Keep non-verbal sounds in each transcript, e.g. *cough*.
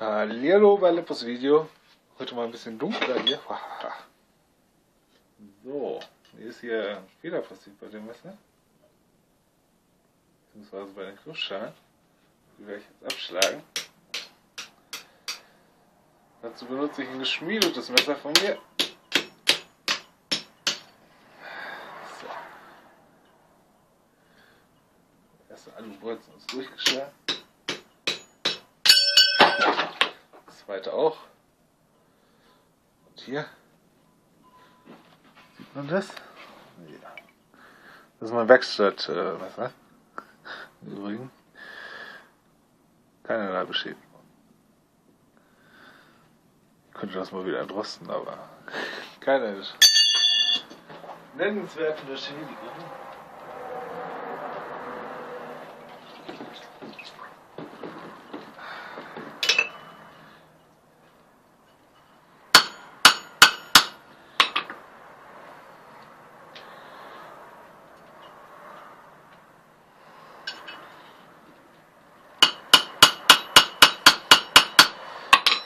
Hallo bei Lippos Video. Heute mal ein bisschen dunkler hier. *laughs* So, hier ist hier ein Fehler passiert bei dem Messer. Beziehungsweise bei den Griffschalen. Die werde ich jetzt abschlagen. Dazu benutze ich ein geschmiedetes Messer von mir. So. Erste Alubolzen ist durchgeschlagen. Das zweite auch. Und hier. Sieht man das? Ja. Das ist mein Werkstattmesser. Im Übrigen. Keinerlei Beschädigung. Ich könnte das mal wieder erdrosten, aber *laughs* keine nennenswerte Beschädigung.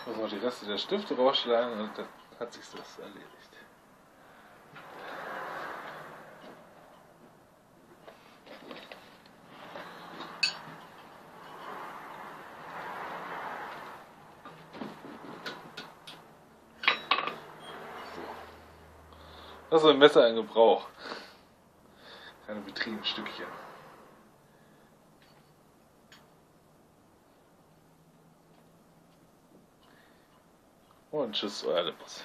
Muss noch die Reste der Stifte rausschlagen und dann hat sich das erledigt. Das ist ein Messer in Gebrauch. Keine betriebenen Stückchen. Und tschüss, euer Lippus.